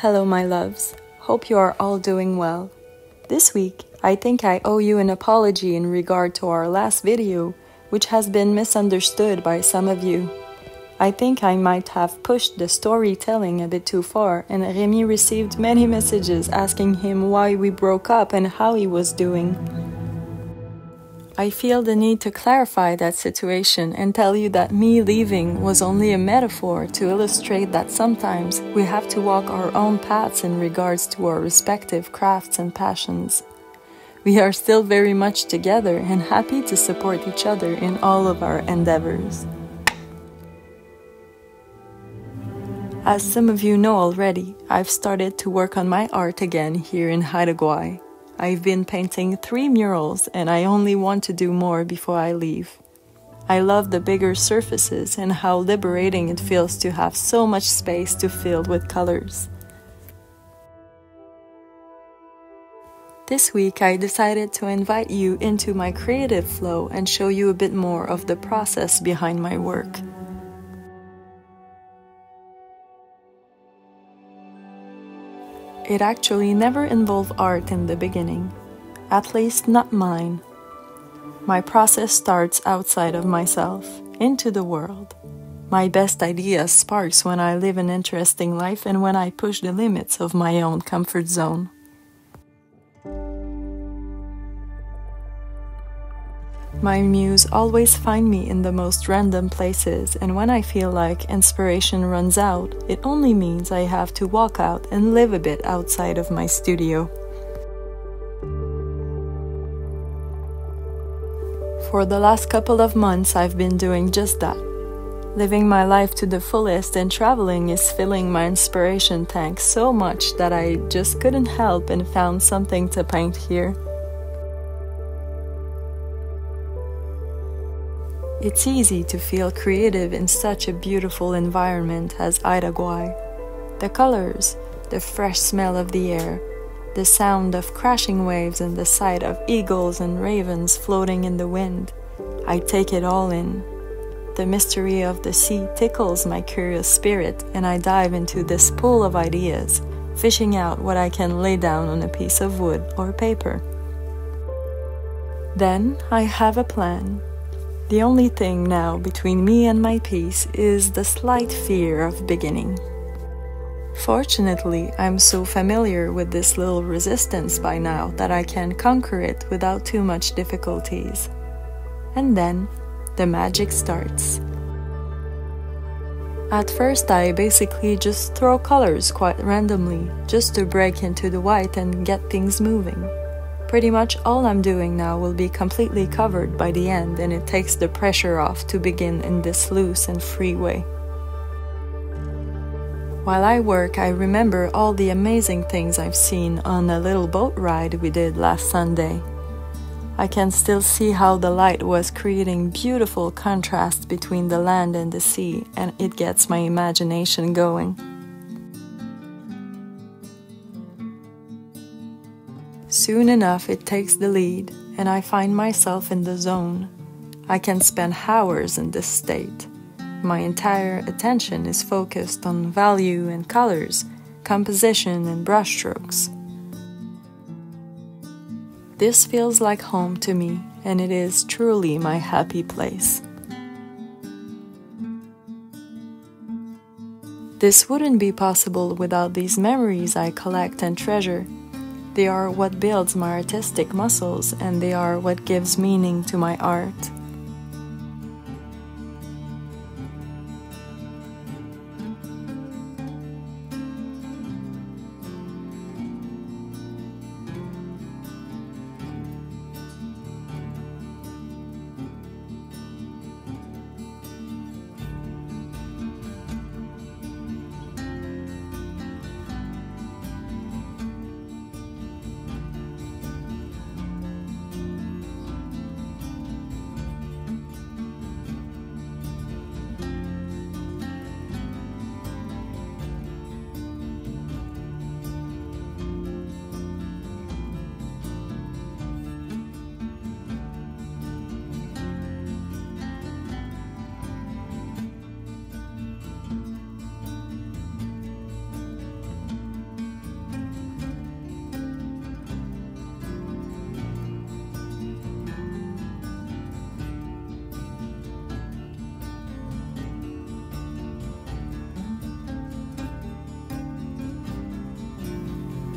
Hello, my loves. Hope you are all doing well. This week, I think I owe you an apology in regard to our last video, which has been misunderstood by some of you. I think I might have pushed the storytelling a bit too far, and Remi received many messages asking him why we broke up and how he was doing. I feel the need to clarify that situation and tell you that me leaving was only a metaphor to illustrate that sometimes we have to walk our own paths in regards to our respective crafts and passions. We are still very much together and happy to support each other in all of our endeavors. As some of you know already, I've started to work on my art again here in Haida Gwaii. I've been painting three murals and I only want to do more before I leave. I love the bigger surfaces and how liberating it feels to have so much space to fill with colors. This week, I decided to invite you into my creative flow and show you a bit more of the process behind my work. It actually never involved art in the beginning, at least not mine. My process starts outside of myself, into the world. My best ideas sparks when I live an interesting life and when I push the limits of my own comfort zone. My muse always find me in the most random places, and when I feel like inspiration runs out, it only means I have to walk out and live a bit outside of my studio. For the last couple of months, I've been doing just that. Living my life to the fullest and traveling is filling my inspiration tank so much that I just couldn't help and found something to paint here. It's easy to feel creative in such a beautiful environment as Gwaii. The colors, the fresh smell of the air, the sound of crashing waves, and the sight of eagles and ravens floating in the wind. I take it all in. The mystery of the sea tickles my curious spirit, and I dive into this pool of ideas, fishing out what I can lay down on a piece of wood or paper. Then I have a plan the only thing now between me and my piece is the slight fear of beginning. Fortunately, I'm so familiar with this little resistance by now that I can conquer it without too much difficulties. And then, the magic starts. At first, I basically just throw colors quite randomly, just to break into the white and get things moving. Pretty much all I'm doing now will be completely covered by the end, and it takes the pressure off to begin in this loose and free way. While I work, I remember all the amazing things I've seen on a little boat ride we did last Sunday. I can still see how the light was creating beautiful contrast between the land and the sea, and it gets my imagination going. Soon enough, it takes the lead, and I find myself in the zone. I can spend hours in this state. My entire attention is focused on value and colors, composition and brushstrokes. This feels like home to me, and it is truly my happy place. This wouldn't be possible without these memories I collect and treasure they are what builds my artistic muscles and they are what gives meaning to my art.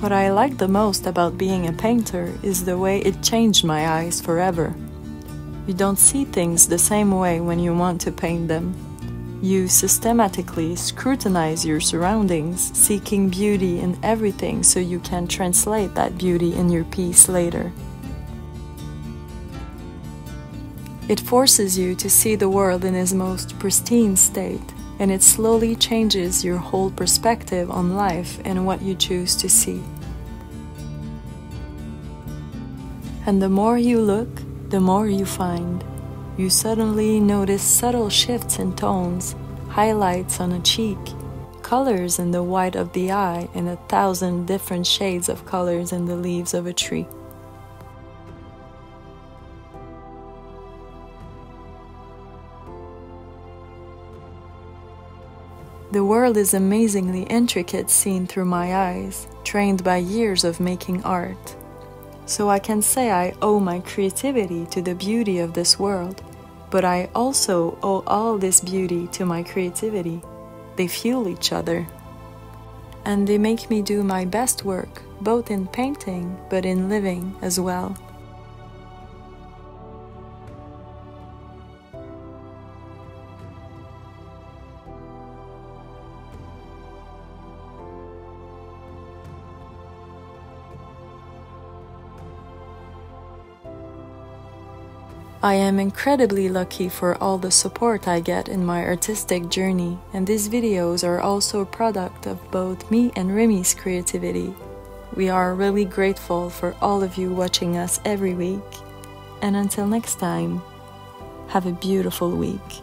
What I like the most about being a painter is the way it changed my eyes forever. You don't see things the same way when you want to paint them. You systematically scrutinize your surroundings, seeking beauty in everything so you can translate that beauty in your piece later. It forces you to see the world in its most pristine state, and it slowly changes your whole perspective on life and what you choose to see. And the more you look, the more you find. You suddenly notice subtle shifts in tones, highlights on a cheek, colors in the white of the eye, and a thousand different shades of colors in the leaves of a tree. The world is amazingly intricate seen through my eyes, trained by years of making art. So I can say I owe my creativity to the beauty of this world, but I also owe all this beauty to my creativity. They fuel each other. And they make me do my best work, both in painting but in living as well. I am incredibly lucky for all the support I get in my artistic journey, and these videos are also a product of both me and Remi's creativity. We are really grateful for all of you watching us every week. And until next time, have a beautiful week.